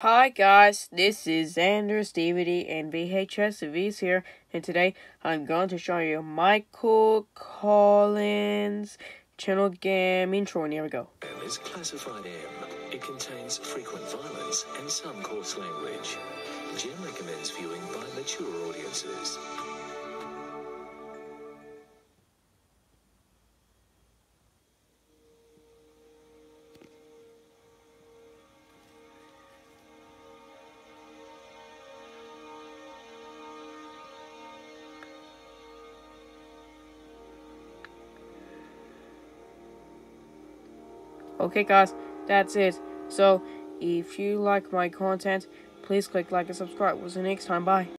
Hi guys, this is Zander's DVD and VHS V's here, and today I'm going to show you Michael Collins channel Gem intro, and here we go. M is classified M. It contains frequent violence and some coarse language. Gem recommends viewing by mature audiences. Okay guys, that's it. So, if you like my content, please click like and subscribe. We'll see you next time. Bye.